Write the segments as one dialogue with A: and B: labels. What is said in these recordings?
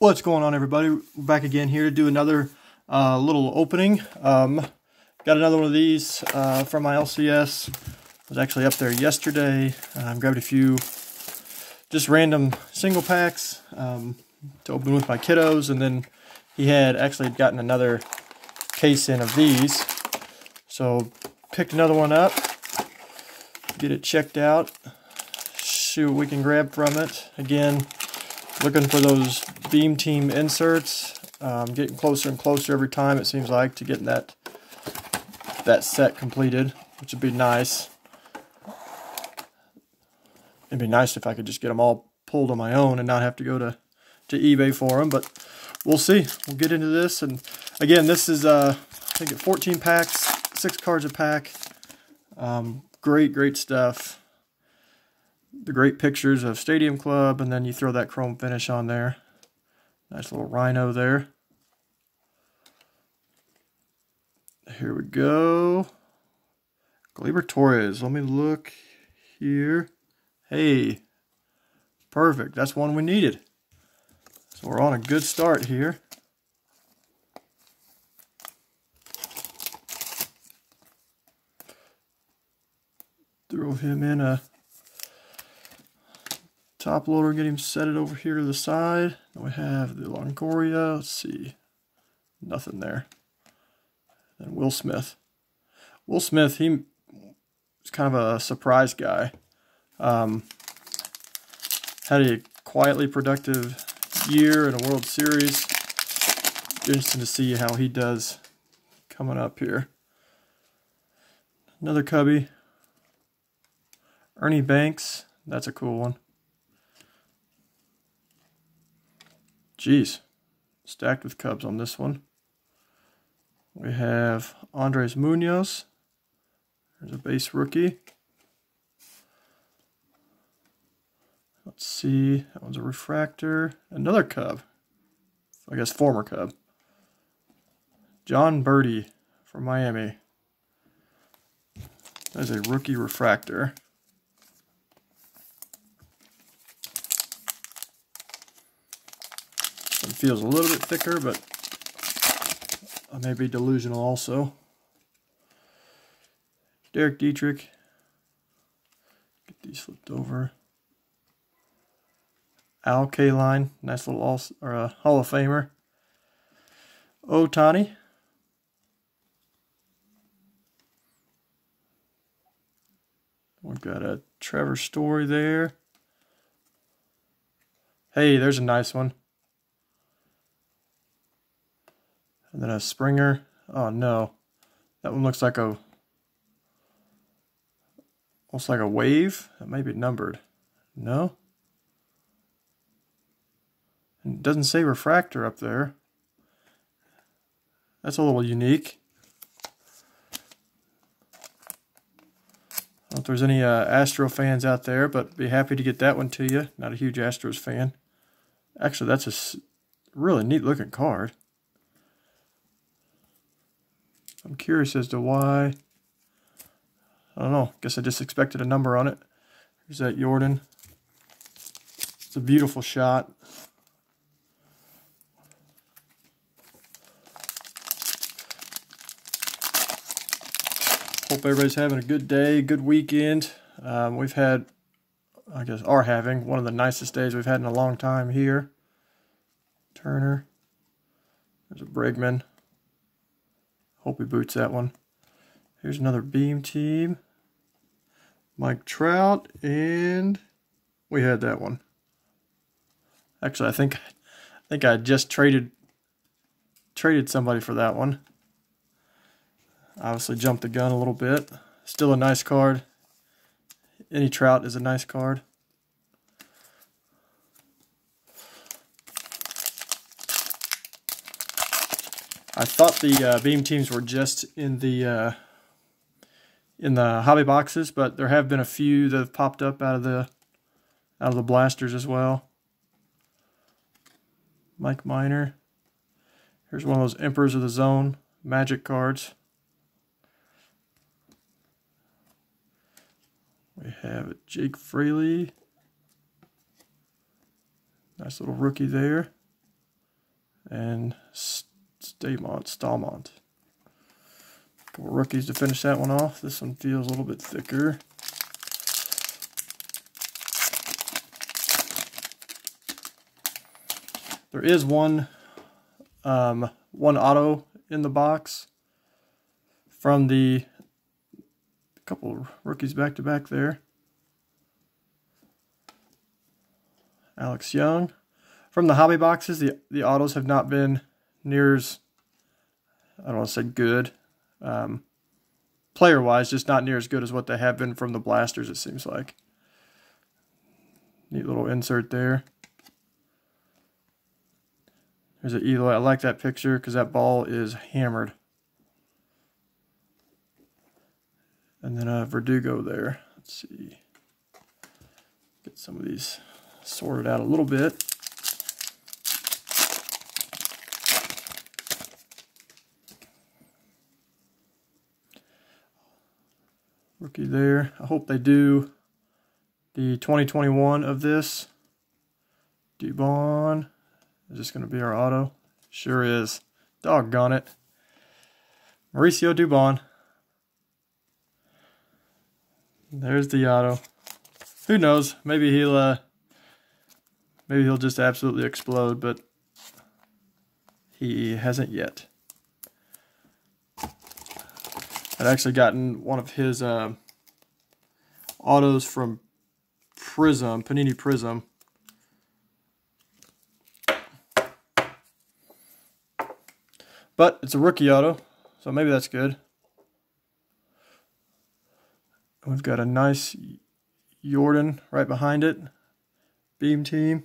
A: What's going on, everybody? We're back again here to do another uh, little opening. Um, got another one of these uh, from my LCS. was actually up there yesterday. Um, grabbed a few just random single packs um, to open with my kiddos, and then he had actually gotten another case in of these. So picked another one up, get it checked out, see what we can grab from it. Again, looking for those beam team inserts um, getting closer and closer every time it seems like to getting that that set completed which would be nice. It'd be nice if I could just get them all pulled on my own and not have to go to to eBay for them but we'll see. We'll get into this and again this is uh I think 14 packs six cards a pack. Um, great great stuff. The great pictures of Stadium Club, and then you throw that chrome finish on there. Nice little rhino there. Here we go. Gleyber Torres. Let me look here. Hey, perfect. That's one we needed. So we're on a good start here. Throw him in a top loader, get him set it over here to the side. Then we have the Longoria. Let's see. Nothing there. Then Will Smith. Will Smith, he was kind of a surprise guy. Um, had a quietly productive year in a World Series. Interesting to see how he does coming up here. Another cubby. Ernie Banks. That's a cool one. Jeez, stacked with Cubs on this one. We have Andres Munoz. There's a base rookie. Let's see, that one's a refractor. Another Cub. I guess former Cub. Jon Berti from Miami. That's a rookie refractor. It feels a little bit thicker, but I may be delusional also. Derek Dietrich. Get these flipped over. Al Kaline, nice little all, or a Hall of Famer. Ohtani. We've got a Trevor Story there. Hey, there's a nice one. And then a Springer. Oh no. That one looks like a almost like a wave. That might be numbered. No? And it doesn't say refractor up there. That's a little unique. I don't know if there's any uh, Astro fans out there, but be happy to get that one to you. Not a huge Astros fan. Actually, that's a really neat looking card. I'm curious as to why. I don't know. Guess I just expected a number on it. Here's that Jordan. It's a beautiful shot. Hope everybody's having a good day, good weekend. Um, we've had, I guess, are having one of the nicest days we've had in a long time here. Turner. There's a Bregman. Hope he boots that one. Here's another beam team. Mike Trout, and we had that one. Actually, I think I think I just traded traded somebody for that one. Obviously jumped the gun a little bit. Still a nice card. Any Trout is a nice card. I thought the uh, beam teams were just in the uh, in the hobby boxes, but there have been a few that have popped up out of the out of the blasters as well. Mike Minor. Here's one of those Emperors of the Zone magic cards. We have Jake Fraley. Nice little rookie there. and Staymont, Stallmont. Couple rookies to finish that one off. This one feels a little bit thicker. There is one um, one auto in the box from the couple rookies back to back there. Alex Young. From the hobby boxes, the, the autos have not been near as, I don't want to say good, um, player-wise, just not near as good as what they have been from the blasters, it seems like. Neat little insert there. There's an Eloy. I like that picture because that ball is hammered. And then a Verdugo there. Let's see. Get some of these sorted out a little bit. Rookie there. I hope they do the 2021 of this. Dubon. Is this going to be our auto? Sure is. Doggone it. Mauricio Dubon. There's the auto. Who knows? Maybe he'll uh, maybe he'll just absolutely explode, but he hasn't yet. I'd actually gotten one of his uh, autos from Prism, Panini Prism, But it's a rookie auto, so maybe that's good. We've got a nice Jordan right behind it. Beam team.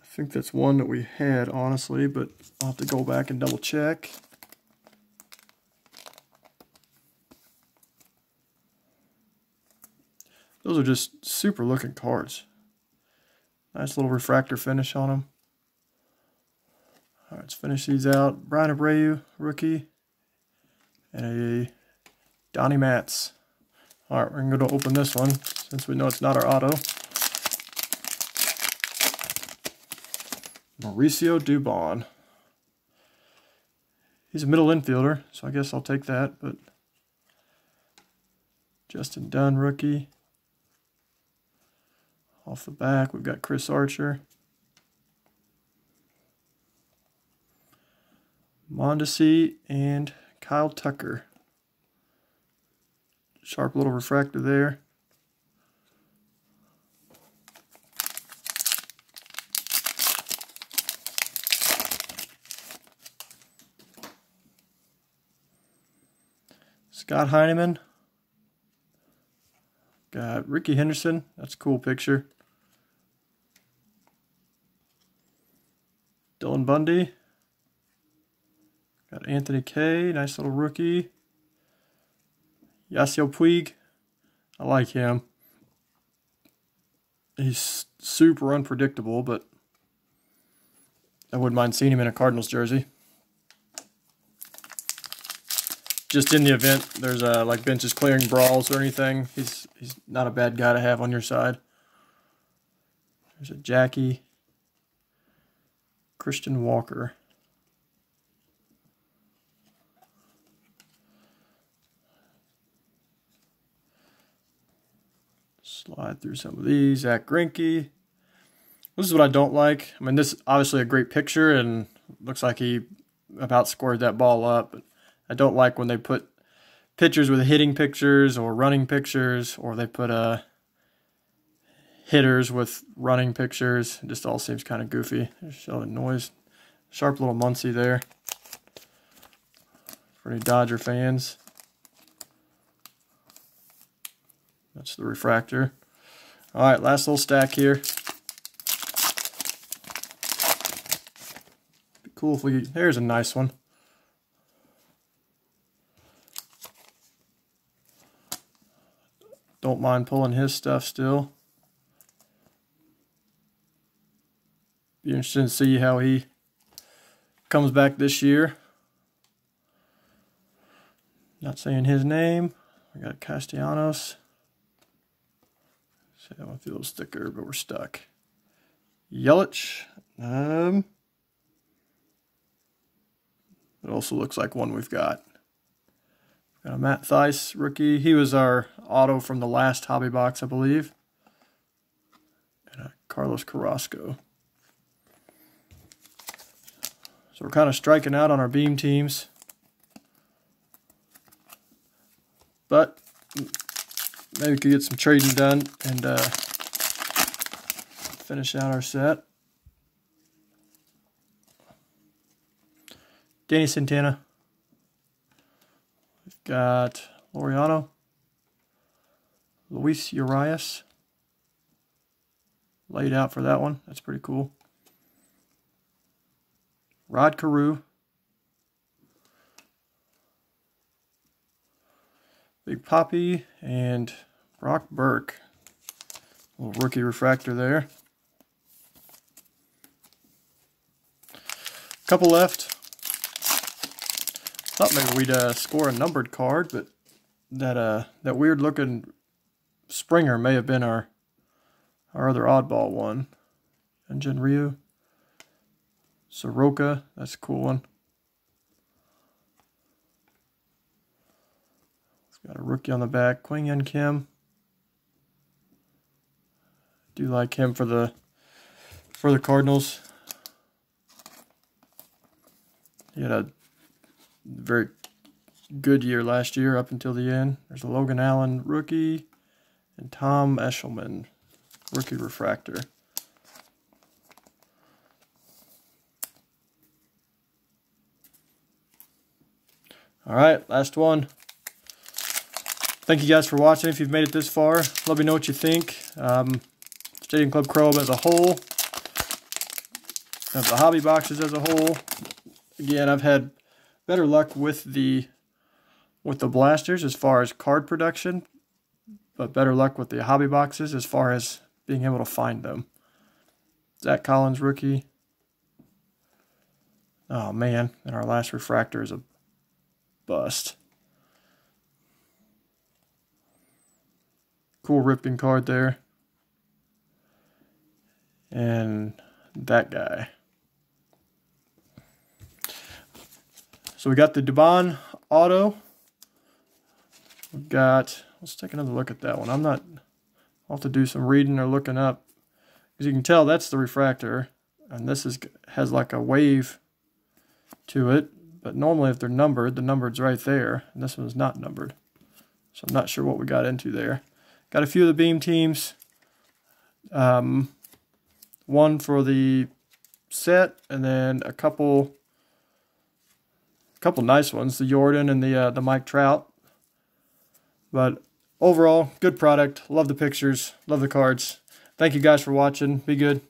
A: I think that's one that we had, honestly, but I'll have to go back and double check. Those are just super looking cards. Nice little refractor finish on them. All right, let's finish these out. Bryan Abreu, rookie, and a Donnie Matz. All right, we're going to open this one since we know it's not our auto. Mauricio Dubon. He's a middle infielder, so I guess I'll take that. But Justin Dunn, rookie. Off the back, we've got Chris Archer. Mondesi and Kyle Tucker. Sharp little refractor there. Scott Heineman. Got Rickey Henderson. That's a cool picture. Dylan Bundy. Got Anthony Kay, nice little rookie. Yasiel Puig, I like him. He's super unpredictable, but I wouldn't mind seeing him in a Cardinals jersey. Just in the event there's a like benches clearing brawls or anything, he's he's not a bad guy to have on your side. There's a Jackie. Christian Walker. Slide through some of these. Zack Greinke. This is what I don't like. I mean, this is obviously a great picture and looks like he about scored that ball up. But I don't like when they put pictures with hitting pictures or running pictures, or they put uh, hitters with running pictures. It just all seems kind of goofy. There's Sheldon Neuse. Sharp little Muncy there. For any Dodger fans. That's the refractor. All right, last little stack here. Be cool if we, there's a nice one. Don't mind pulling his stuff still. Be interested to see how he comes back this year. Not saying his name. We got Castellanos. See, I to feel a little sticker, but we're stuck. Yelich, Um, it also looks like one we've got. Got a Matt Thaiss rookie. He was our auto from the last hobby box, I believe. And a Carlos Carrasco. So we're kind of striking out on our beam teams. But maybe we could get some trading done and uh, finish out our set. Danny Santana. We've got Laureano. Luis Urias. Laid out for that one. That's pretty cool. Rod Carew. Big Poppy and Brock Burke. Little rookie refractor there. Couple left. Thought maybe we'd uh, score a numbered card, but that uh that weird looking Springer may have been our our other oddball one. And Jin Ryu. Soroka, that's a cool one. It's got a rookie on the back, Kwang Hyun Kim. Do like him for the for the Cardinals. He had a very good year last year up until the end. There's a Logan Allen rookie and Tom Eshelman rookie refractor. All right, last one. Thank you guys for watching. If you've made it this far, let me know what you think. Um, Stadium Club Chrome as a whole, the hobby boxes as a whole. Again, I've had better luck with the with the blasters as far as card production, but better luck with the hobby boxes as far as being able to find them. Zack Collins rookie. Oh man, and our last refractor is a bust. Cool Ripken card there. And that guy. So we got the Dubon Auto. We've got, let's take another look at that one. I'm not, I'll have to do some reading or looking up. As you can tell, that's the refractor. And this is has like a wave to it. But normally if they're numbered, the numbered's right there. And this one's not numbered. So I'm not sure what we got into there. Got a few of the beam teams. Um, one for the set, and then a couple a couple nice ones, the Jordan and the uh, the Mike Trout. But overall, good product. Love the pictures. Love the cards. Thank you guys for watching. Be good.